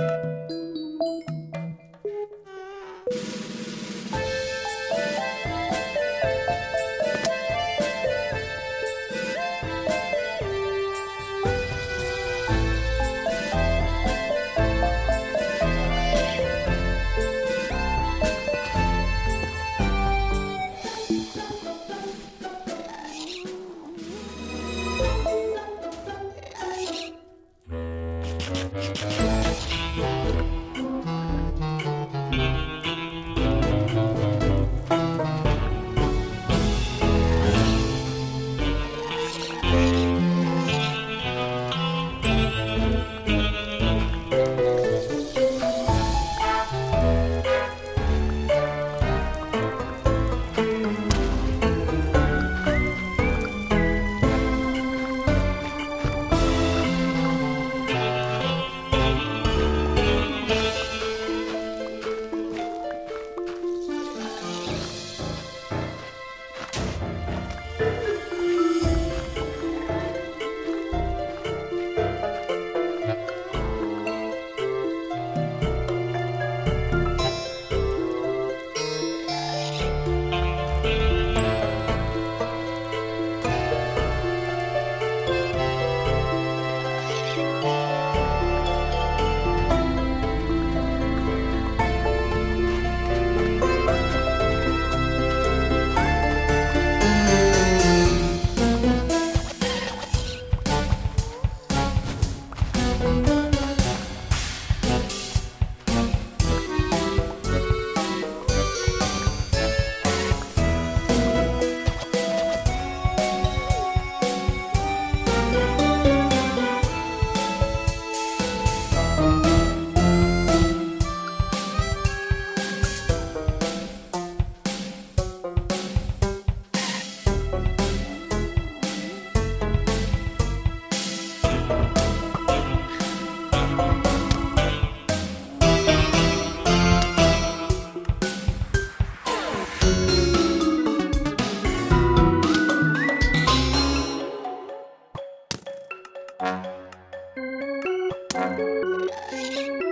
Música Thank